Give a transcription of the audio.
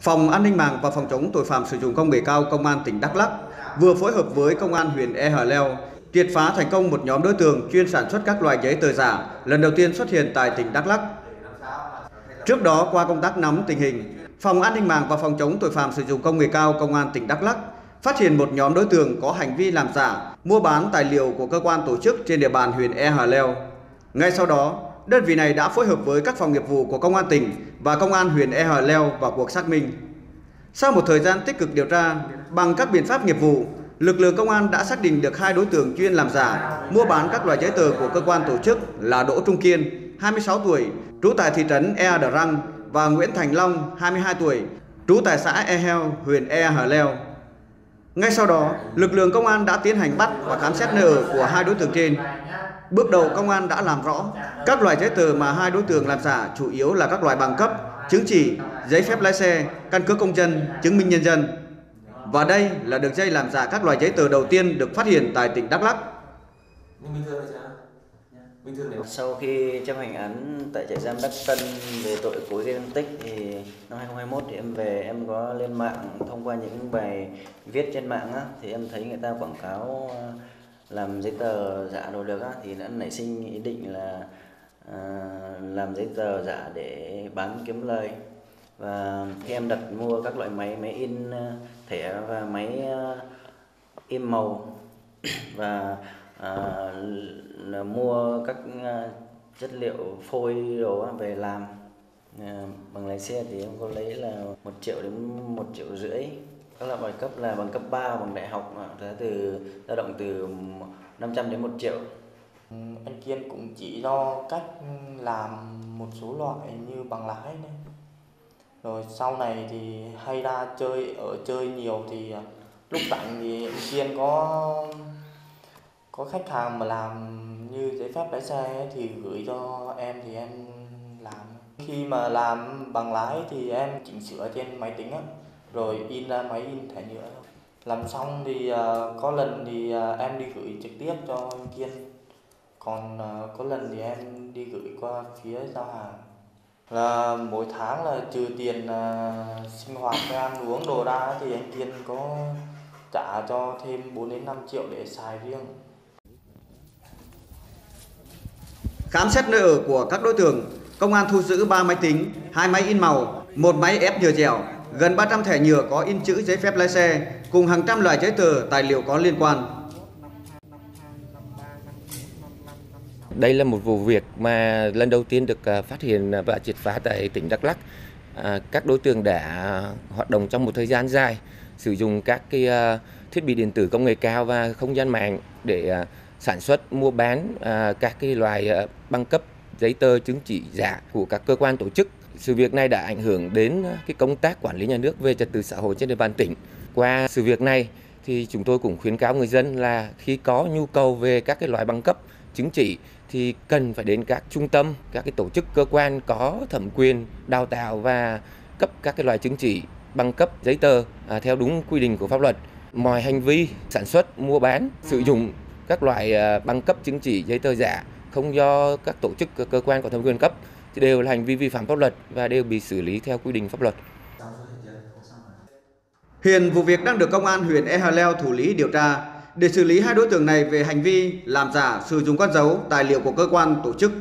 Phòng An ninh mạng và Phòng chống tội phạm sử dụng công nghệ cao Công an tỉnh Đắk Lắk vừa phối hợp với Công an huyện E Hà Leo triệt phá thành công một nhóm đối tượng chuyên sản xuất các loại giấy tờ giả lần đầu tiên xuất hiện tại tỉnh Đắk Lắk. Trước đó, qua công tác nắm tình hình, Phòng An ninh mạng và Phòng chống tội phạm sử dụng công nghệ cao Công an tỉnh Đắk Lắk phát hiện một nhóm đối tượng có hành vi làm giả, mua bán tài liệu của cơ quan tổ chức trên địa bàn huyện E Hà Leo. Ngay sau đó, đơn vị này đã phối hợp với các phòng nghiệp vụ của Công an tỉnh và Công an huyện E Hà Leo vào cuộc xác minh. Sau một thời gian tích cực điều tra, bằng các biện pháp nghiệp vụ, lực lượng công an đã xác định được hai đối tượng chuyên làm giả, mua bán các loại giấy tờ của cơ quan tổ chức là Đỗ Trung Kiên, 26 tuổi, trú tại thị trấn Ea Đờ Răng và Nguyễn Thành Long, 22 tuổi, trú tại xã E Heo, huyện E Hà Leo. Ngay sau đó, lực lượng công an đã tiến hành bắt và khám xét nơi ở của hai đối tượng trên. Bước đầu công an đã làm rõ các loại giấy tờ mà hai đối tượng làm giả chủ yếu là các loại bằng cấp, chứng chỉ, giấy phép lái xe, căn cước công dân, chứng minh nhân dân. Và đây là đường dây làm giả các loại giấy tờ đầu tiên được phát hiện tại tỉnh Đắk Lắk bình thường nếu Sau khi chấp hành án tại trại giam Đắc Tân về tội cố ý gây thương tích thì năm 2021 thì em về em có lên mạng thông qua những bài viết trên mạng á, thì em thấy người ta quảng cáo ờ, làm giấy tờ giả đồ được á, thì đã nảy sinh ý định là à, làm giấy tờ giả để bán kiếm lời. Và khi em đặt mua các loại máy máy in ờ, thẻ và máy in màu. Và à, mua các à, chất liệu phôi đồ về làm. À, bằng lái xe thì em có lấy là một triệu đến một triệu rưỡi. Các loại bằng cấp là bằng cấp 3 bằng đại học giá từ dao động từ 500 đến 1 triệu. Ừ, anh Kiên cũng chỉ do cách làm một số loại như bằng lái này. Rồi sau này thì hay ra chơi ở chơi nhiều thì à, lúc rảnh thì anh Kiên có có khách hàng mà làm như giấy phép lái xe ấy, thì gửi cho em thì em làm. Khi mà làm bằng lái thì em chỉnh sửa trên máy tính á rồi in ra máy in thẻ nhựa. Làm xong thì à, có lần thì à, em đi gửi trực tiếp cho anh Kiên. Còn à, có lần thì em đi gửi qua phía giao hàng. Là mỗi tháng là trừ tiền sinh hoạt với ăn uống đồ ra thì anh Kiên có trả cho thêm 4 đến 5 triệu để xài riêng. Khám xét nơi ở của các đối tượng, công an thu giữ 3 máy tính, hai máy in màu, một máy ép nhựa dẻo, gần 300 thẻ nhựa có in chữ giấy phép lái xe, cùng hàng trăm loại giấy tờ, tài liệu có liên quan. Đây là một vụ việc mà lần đầu tiên được à, phát hiện và triệt phá tại tỉnh Đắk Lắk. À, các đối tượng đã hoạt động trong một thời gian dài, sử dụng các cái à, thiết bị điện tử công nghệ cao và không gian mạng để sản xuất, mua bán à, các cái loài à, băng cấp giấy tờ chứng chỉ giả của các cơ quan tổ chức. Sự việc này đã ảnh hưởng đến à, cái công tác quản lý nhà nước về trật tự xã hội trên địa bàn tỉnh. Qua sự việc này thì chúng tôi cũng khuyến cáo người dân là khi có nhu cầu về các cái loại băng cấp chứng chỉ thì cần phải đến các trung tâm, các cái tổ chức cơ quan có thẩm quyền đào tạo và cấp các cái loại chứng chỉ bằng cấp giấy tờ à, theo đúng quy định của pháp luật. Mọi hành vi sản xuất, mua bán, sử dụng các loại ờ, băng bằng cấp chứng chỉ giấy tờ giả không do các tổ chức cơ- quan có thẩm quyền cấp thì đều là hành vi vi phạm pháp luật và đều bị xử lý theo quy định pháp luật. Hiện vụ việc đang được công an huyện E Leo thủ lý điều tra để xử lý hai đối tượng này về hành vi làm giả, sử dụng con dấu, tài liệu của cơ quan tổ chức